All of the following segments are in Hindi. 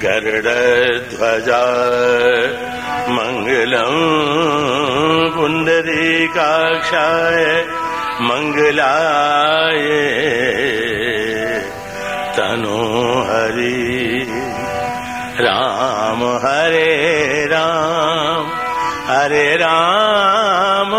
गरुडध्वजा मङ्गलम् पुण्डरीकाक्षाय मङ्गलाय तनो हरि राम हरे राम हरे राम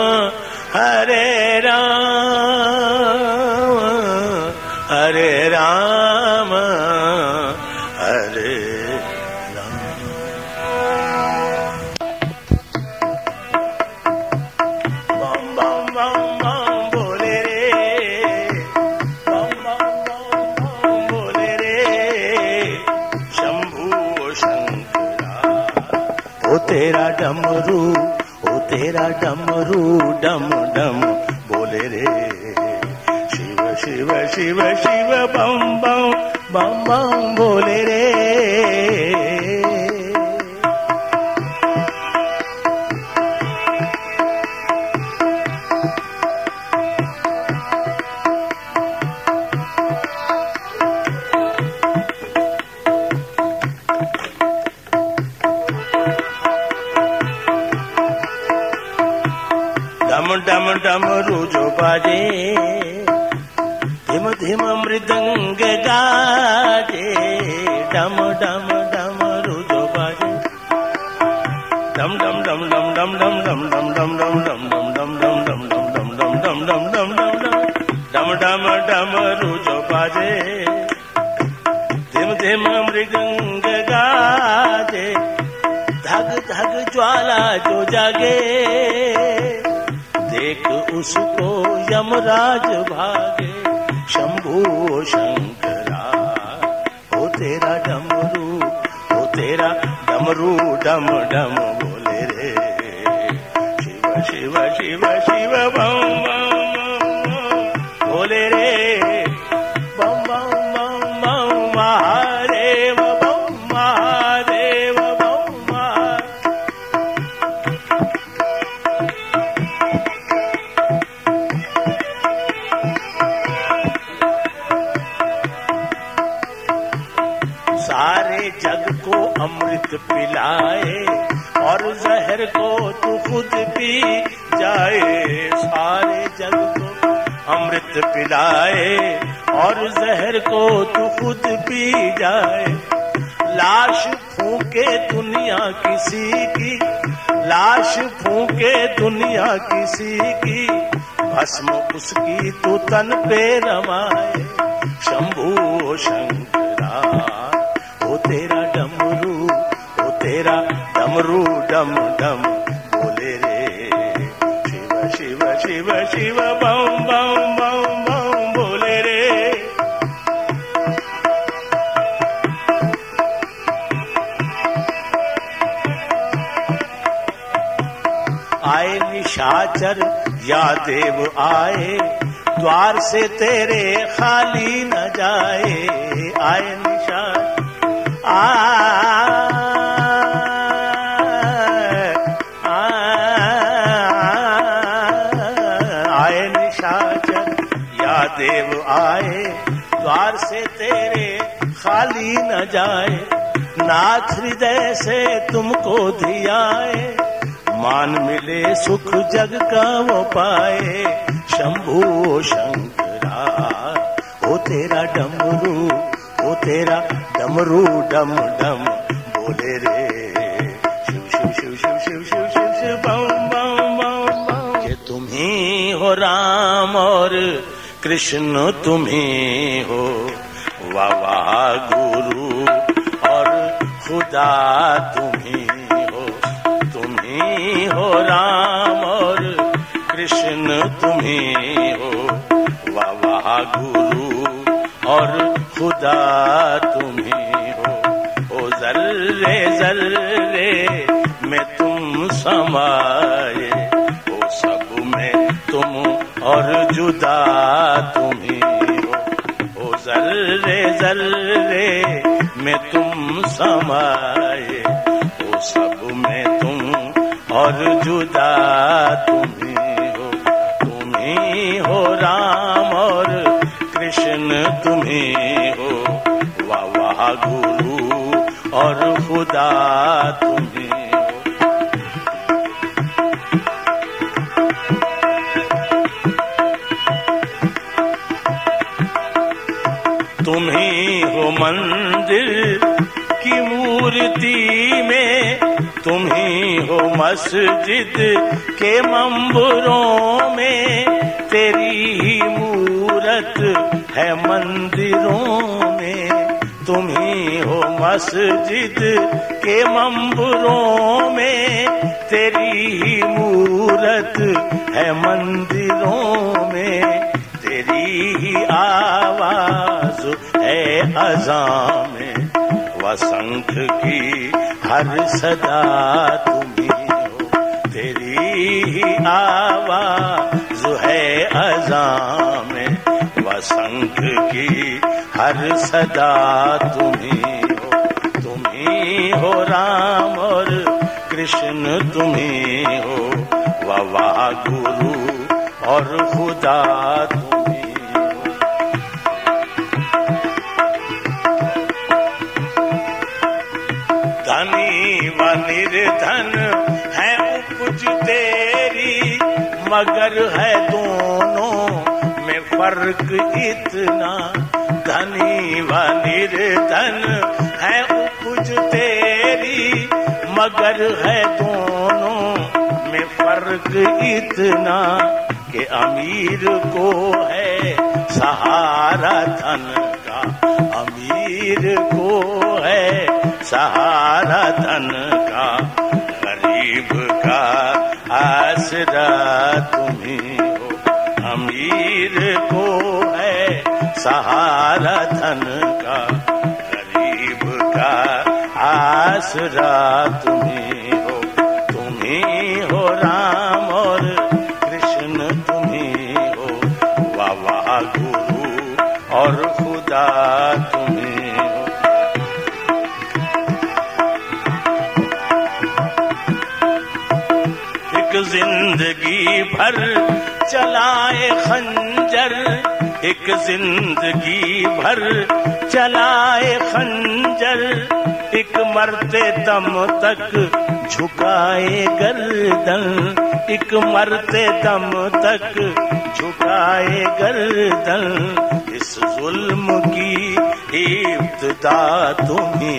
तेरा डमरू डम डम बोले रे शिव शिव शिव शिव बम बम बम बम డము డము पिलाए और जहर को तू खुद पी जाए। सारे जग को अमृत पिलाए और जहर को तू खुद पी जाए। लाश फूके दुनिया किसी की, लाश फूके दुनिया किसी की। भस्म उसकी तू तन पे रमाए शंभू शंकरा। डमरू, डम डम, बोले रे। शिव शिव शिव शिव, बम बम बम बम, बोले रे। आए निशाचर, या देव आए, द्वार से तेरे खाली न जाए। आए निशाचर आए जाए। नाथ हृदय से तुमको धियाए मान मिले सुख जग का वो पाए। शंभू शंकरा, ओ तेरा डमरू, ओ तेरा डमरू डम डम बोले रे, शिव शिव शिव शिव शिव शिव शिव शिव, बम बम बम ये तुम ही हो राम और कृष्ण तुम ही। वाह वाह खुदा तुम ही हो तुम ही राम और कृष्ण तुम ही वाह गुरु और खुदा तुम ही। ओ जर्रे जर्रे, में तुम समाए ओ सब में तुम और जुदा तुम ही। हो ओ जर्रे जर्रे, में तुम समाए अब जुदा तुम्हें हो तुम्हें हो राम और कृष्ण तुम्हें हो, वाह वाह गुरु और खुदा तुम्हें मस्जिद के मंबरों में तेरी ही मूरत है मंदिरों में। तुम्ही हो मस्जिद के मंबरों में तेरी ही मूरत है मंदिरों में। तेरी ही आवाज़ है अजा में। वसंख की हर सदा हो ही आवाज़ है अजा में वसंख की हर सदा तुम्ही हो तुम्ही हो राम और कृष्ण तुम्ही हो वाह गुरु और खुदा तुम्ही मगर है दोनों में फ़र्क इतना। धनी व निर्धन है उपज तेरी, मगर है दोनों में फ़र्क इतना कि अमीर को है सहारा धन का। अमीर को है सहारा धन का। तुम्ही हो अमीर को है सहारा धन का गरीब का आसरा तुम्ही भर चलाए खंजर, एक ज़िंदगी भर चलाए खंजर, एक मरते दम तक झुकाए गर्दन, एक मरते दम तक झुकाए गर्दन। इस जुल्म की इब्तदा तुम्ही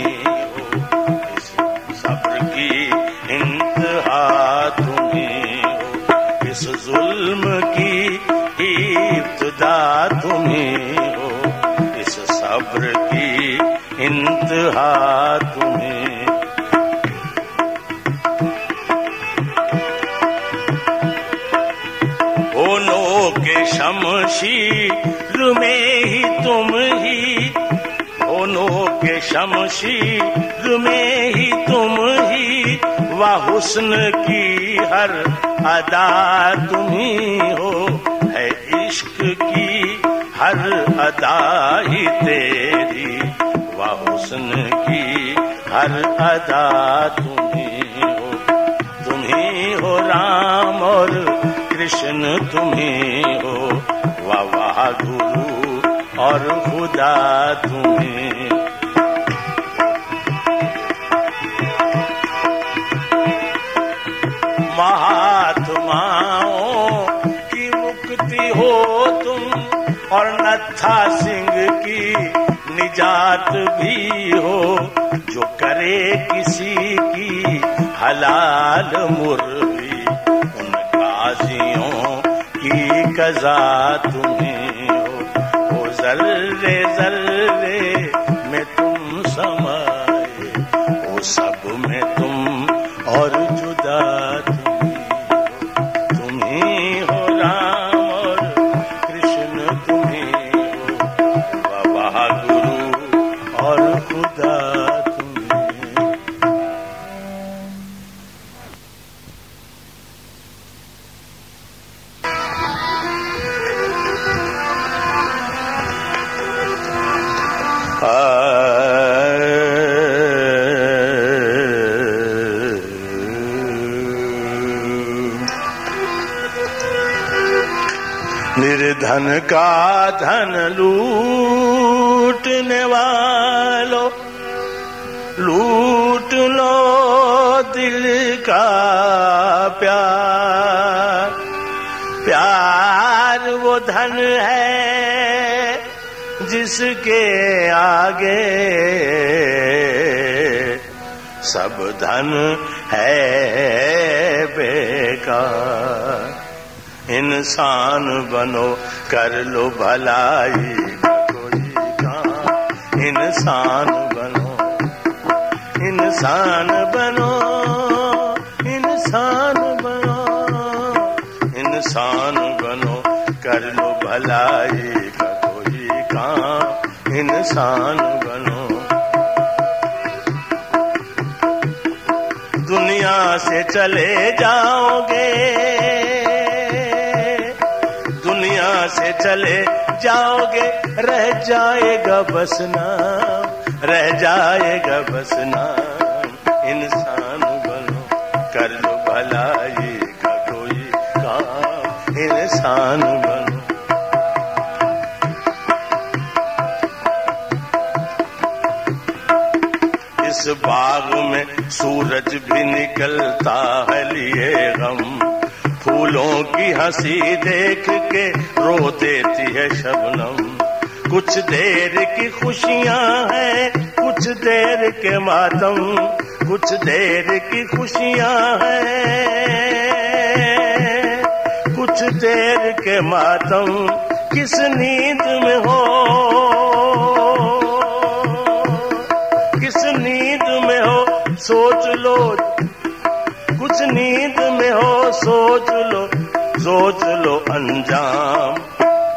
शमशीर में ही तुम ही वह हुस्न की हर अदा तुम्ही हो, है इश्क की हर अदा ही तेरी वह हुस्न की हर अदा तुम्ही हो। तुम्ही हो राम और कृष्ण तुम्ही हो वाह वाह गुरु और खुदा तुम्ही नत्था सिंह की निजात भी हो, जो करे किसी की हलाल मुर्गी उन काजियों की कजा तुम्हें हो। वो जर्रे जर्रे में तुम समाए वो सब में तुम निर्धन का धन लूटने वालों लूट लो दिल का प्यार। प्यार वो धन है जिसके आगे सब धन है बेकार। इंसान बनो, कर लो भलाई। कोई काम। इंसान बनो इंसान बनो इंसान बनो इंसान बनो, कर लो भलाई। का कोई काम। इंसान बनो। दुनिया से चले जाओगे। दुनिया से चले जाओगे, रह जाएगा बस नाम, रह जाएगा बस नाम। इंसान बनो, कर लो भलाई का कोई काम। इंसान बाग में सूरज भी निकलता है लिए गम। फूलों की हँसी देख के रो देती है शबनम। कुछ देर की खुशियाँ हैं, कुछ देर के मातम। कुछ देर की खुशियाँ हैं, कुछ देर के मातम। किस नींद में हो सोच लो सोच लो अंजाम,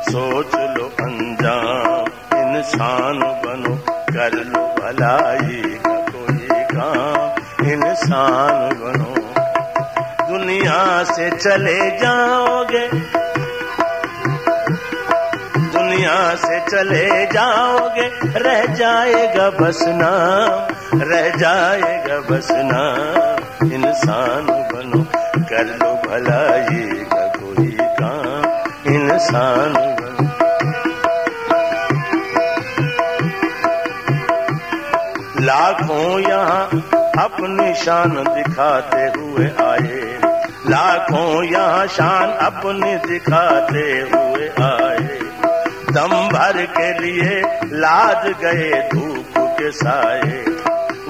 सोच लो अंजाम। इंसान बनो, कर लो भलाई का कोई काम। इंसान बनो, दुनिया से चले जाओगे। दुनिया से चले जाओगे, रह जाएगा बस नाम, रह जाएगा बस नाम। इंसान बनो कर भलाई का कोई काम, इंसान लाखों यहाँ अपनी शान दिखाते हुए आए, लाखों यहाँ शान अपनी दिखाते हुए आए। दम भर के लिए लाद गए धूप के साए,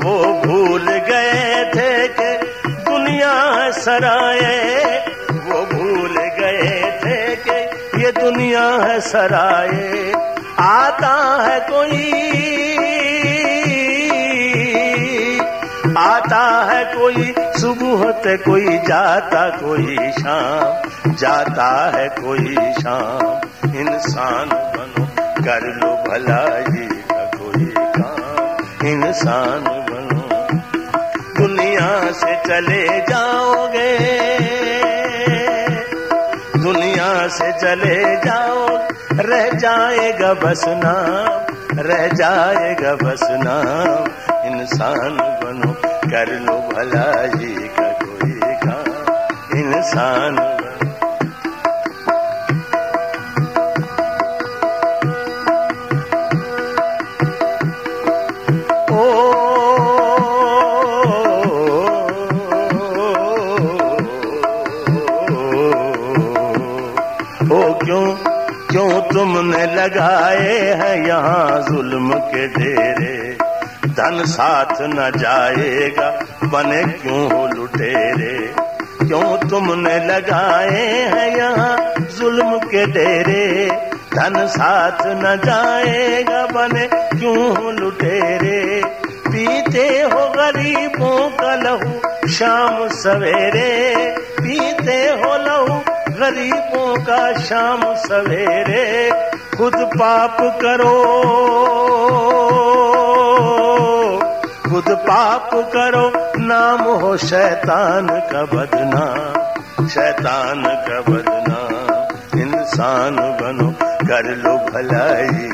वो भूल गए थे कि दुनिया सराए वो भूल गए थे कि ये दुनिया है सराए आता है कोई, आता है कोई, सुबह कोई, जाता कोई शाम, जाता है कोई शाम। इंसान बनो, कर लो भलाई का कोई काम। इंसान दुनिया से चले जाओगे। दुनिया से चले जाओ रह जाएगा बस नाम, रह जाएगा बस नाम। इंसान बनो, कर लो भलाई का कोई काम। इंसान तुमने लगाए हैं यहाँ जुल्म के डेरे। धन साथ न जाएगा, बने क्यों हो लुटेरे? क्यों तुमने लगाए हैं यहाँ जुल्म के डेरे? धन साथ न जाएगा, बने क्यों लुटेरे? पीते हो गरीबों का लहू शाम सवेरे। पीते हो लहू गरीबों का शाम सवेरे। खुद पाप करो। खुद पाप करो। नाम हो शैतान का बदनाम शैतान का बदनाम इंसान बनो, कर लो भलाई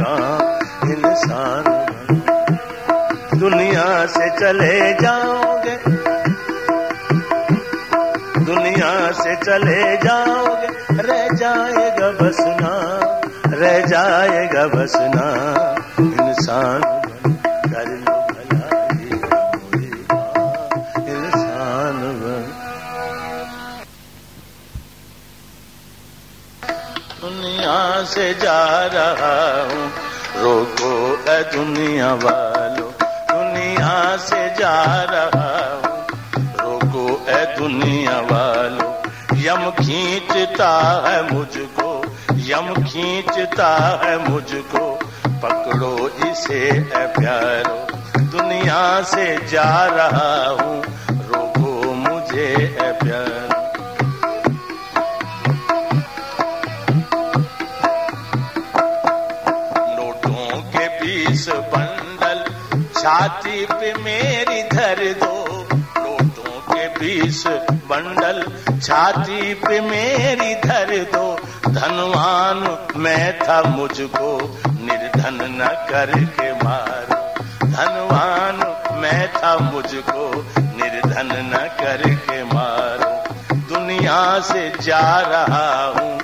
का इंसान बनो। दुनिया से चले जाओगे। दुनिया से चले जाओगे। रह जाएगा बसना रह जाएगा बसना इंसान दुनिया से जा रहा हूँ, रोको ए दुनिया वालों। दुनिया से जा रहा ए दुनिया वालों। यम खींचता है मुझको, यम खींचता है मुझको। पकड़ो इसे, ए प्यारो, दुनिया से जा रहा हूँ, रोको मुझे बीस बंडल, छाती पे मेरी धर बंडल छाती पे मेरी धर दो। धनवान, मैं था मुझको निर्धन न करके मारो। धनवान, मैं था मुझको निर्धन न करके मारो। दुनिया से जा रहा हूँ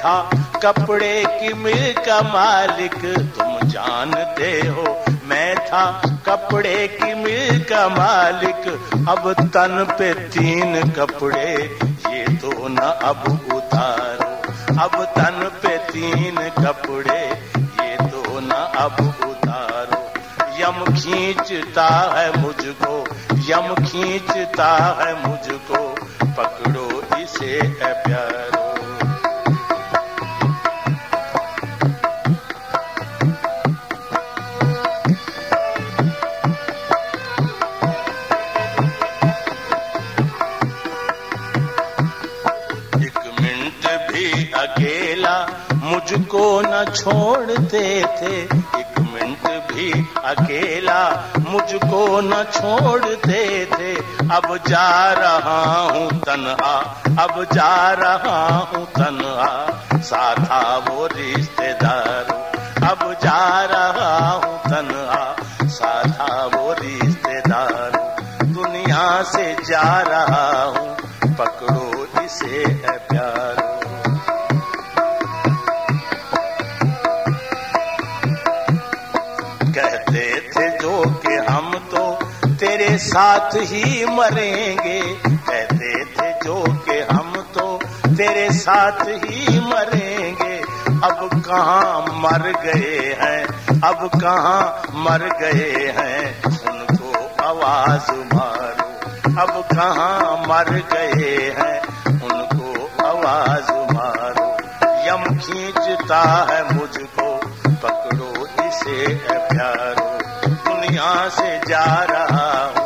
था कपड़े की मिल का मालिक। तुम जानते हो, मैं था कपड़े की मिल का मालिक। अब तन पे तीन कपड़े, ये तो न अब उतारो। अब तन पे तीन कपड़े, ये तो न अब उतारो। यम खींचता है मुझको, यम खींचता है मुझको, पकड़ो इसे है प्यारो। मुझको न छोड़ते थे। एक मिनट भी अकेला मुझको न छोड़ते थे। अब जा रहा हूँ तन्हा, अब जा रहा हूँ तन्हा। साथा वो रिश्तेदार, अब जा रहा हूँ तन्हा। साथा वो रिश्तेदार, दुनिया से जा रहा हूँ। पकड़ो इसे है प्यारो। साथ ही मरेंगे। कहते थे जो कि हम तो तेरे साथ ही मरेंगे। अब कहाँ मर गए हैं? अब कहाँ मर गए हैं? उनको आवाज़ मारो। अब कहाँ मर गए हैं? उनको आवाज़ मारो। यम खींचता है मुझको, पकड़ो इसे प्यारो। दुनिया से जा रहा हूँ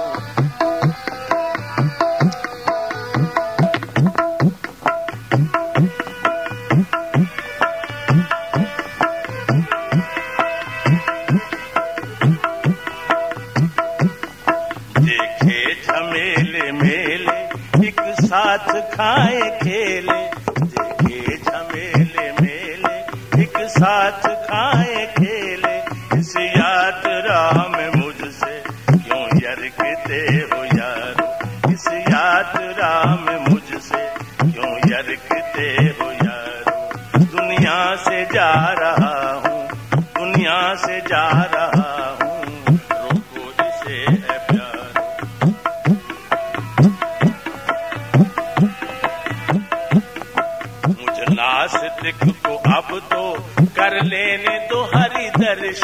देखे झमेले मेले एक साथ खाए खेले। देखे झमेले मेले एक साथ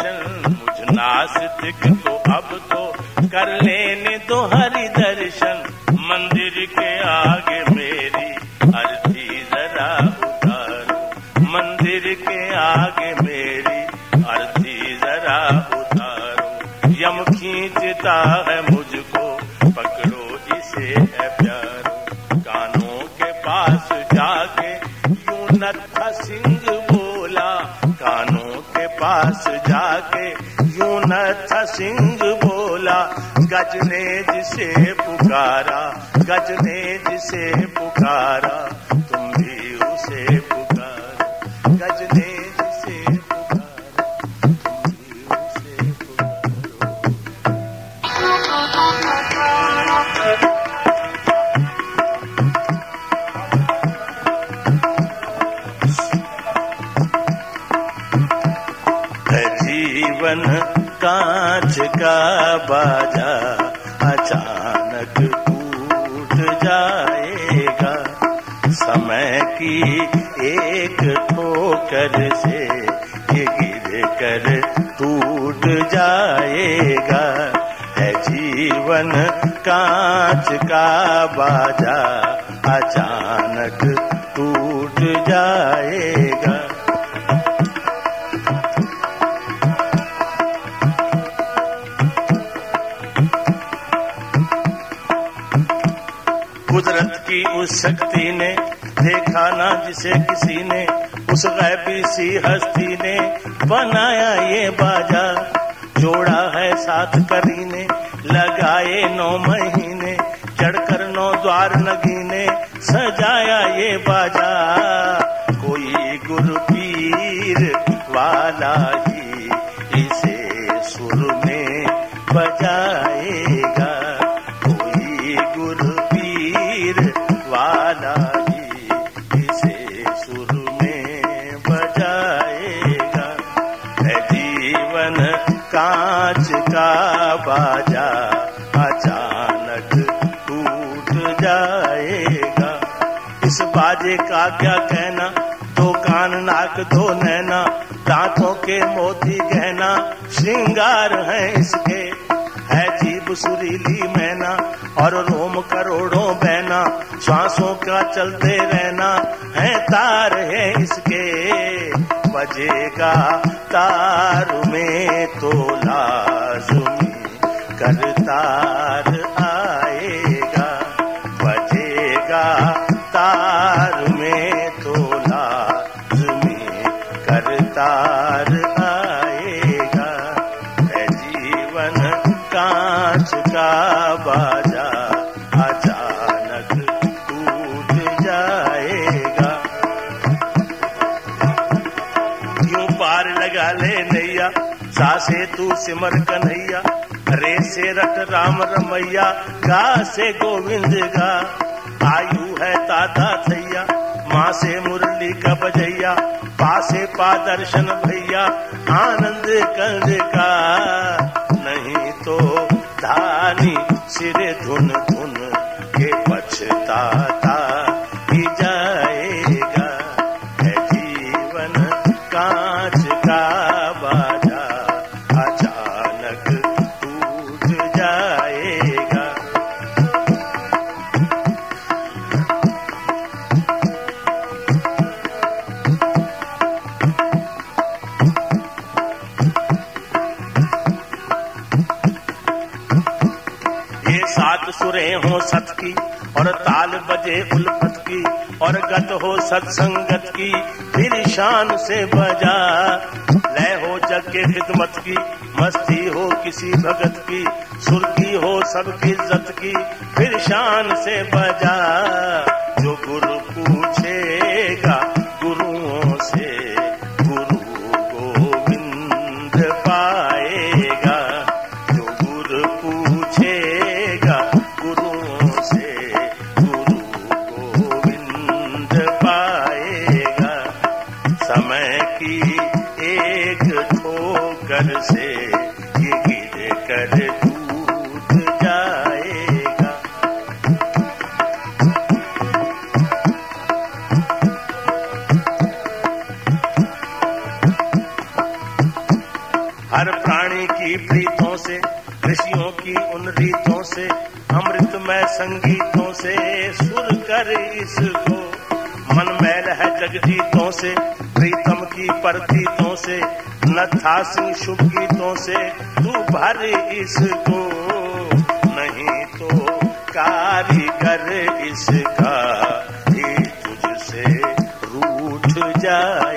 दर्शन, मुझ नास्तिक को अब तो कर लेने दो हरि दर्शन, मंदिर के आगे मेरी अर्थी जरा उतारो मंदिर के आगे मेरी अर्थी जरा उतारो, यम खींचता है मुझको, पकड़ो इसे है गज ने जिसे पुकारा गज ने जिसे पुकारा। का बाजा अचानक टूट जाएगा। समय की एक ठोकर से ये गिर कर टूट जाएगा। है जीवन कांच का बाजा अचानक टूट जाएगा। उस शक्ति ने देखा ना जिसे किसी ने, उस गैबी सी हस्ती ने बनाया ये बाजा। जोड़ा है साथ करी ने लगाए नौ महीने, चढ़कर नौ द्वार नगीने, सजाया ये बाजा। कांच का बाजा, अचानक टूट जाएगा। इस बाजे का क्या कहना? दो कान, नाक, दो नैना, दांतों के मोती गहना, श्रृंगार है इसके। है जीव सुरीली मैना और रोम करोड़ों बहना श्वासों का चलते रहना है तार है इसके। बजेगा तार में तो लाजुमी कर लगा ले नैया। सासे तू सिमर कन्हैया। रे से रट राम रमैया। गा से गोविंद गा। आयु है ताता थैया माँ से मुरली का बजैया। पासे पा दर्शन भैया। आनंद कंद का। नहीं तो धानी सिरे धुन धुन के पछताता। बजे उल्फत की और गत हो सत्संगत की फिर शान से बजा। लय हो जग के खिदमत की, मस्ती हो किसी भगत की, सुर्खी हो सबकी इज़्ज़त की, फिर शान से बजा। जो गुरु पूछेगा संगीतों से सुर कर इसको। मन मैल है जगजीतों से, प्रीतम की परतीतों से नथा सिंह शुभ गीतों से, तू भर इसको। नहीं तो कारीगर इसका ही तुझसे रूठ जाएगा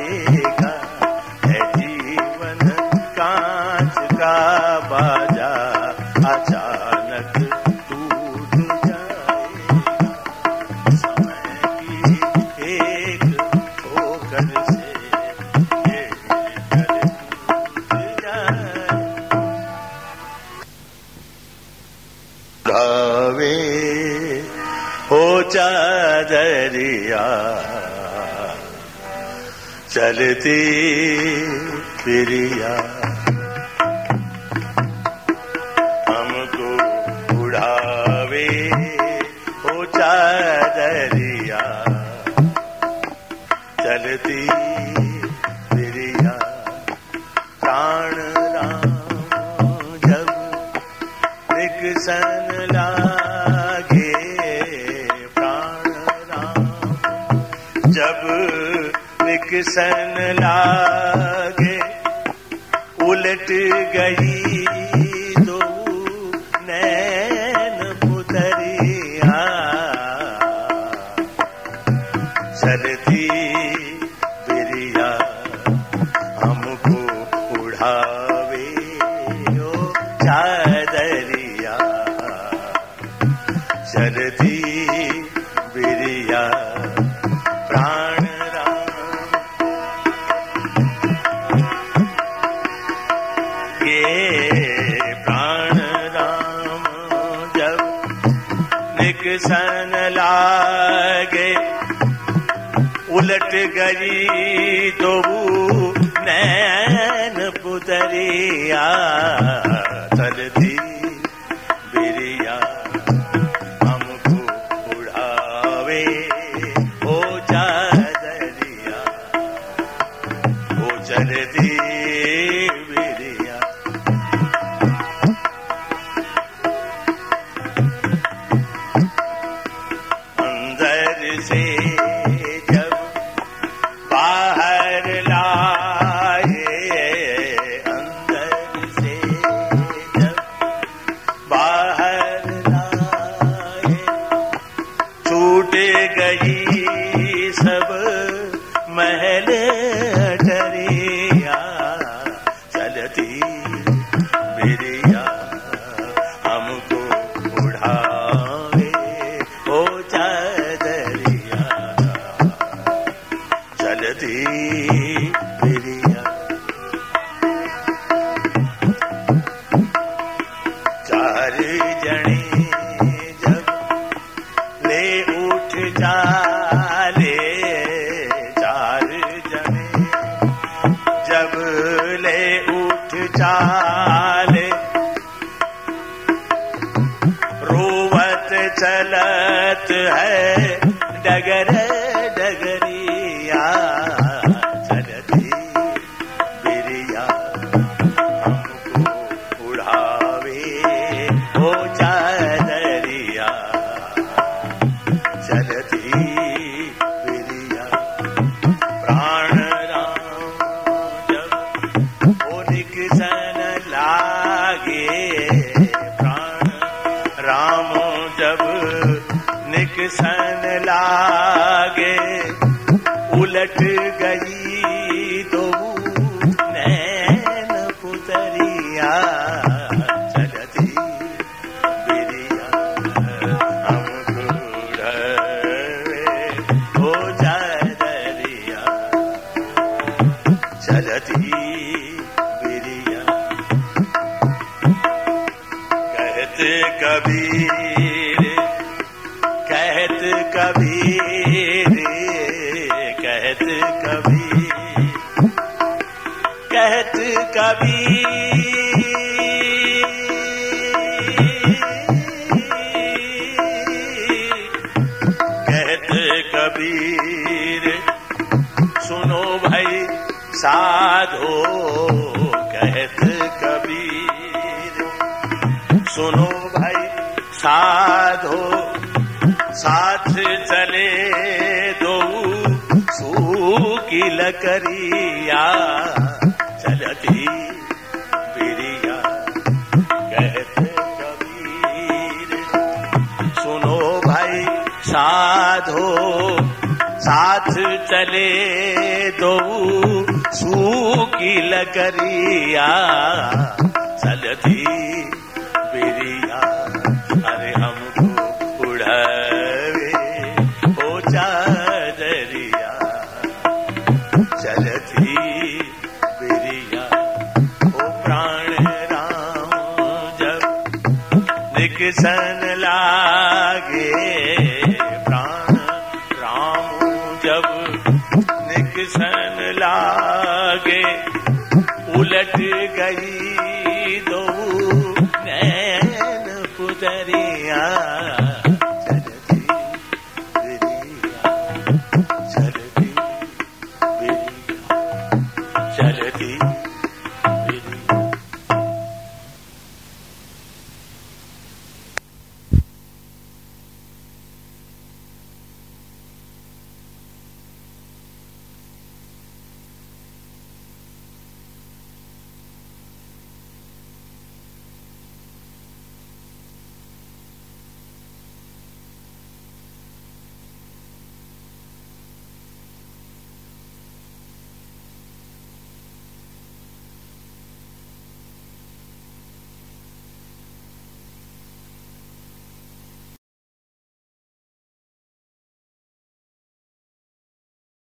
दरिया चलती प्रिया हमको बुढ़ावे ओ चादरिया सन लागे उलट गई एक सन लागे। उलट गरी तो नैन पुतरिया चलती कट गया सुनो भाई, साधो, साथ चले दो, सूखी लकरिया चलती बिरिया, कहते कबीर। सुनो भाई, साधो, साथ चले दो, सूखी लकरिया चलती सन लागे। प्राण राम जब निकसन लागे। उलट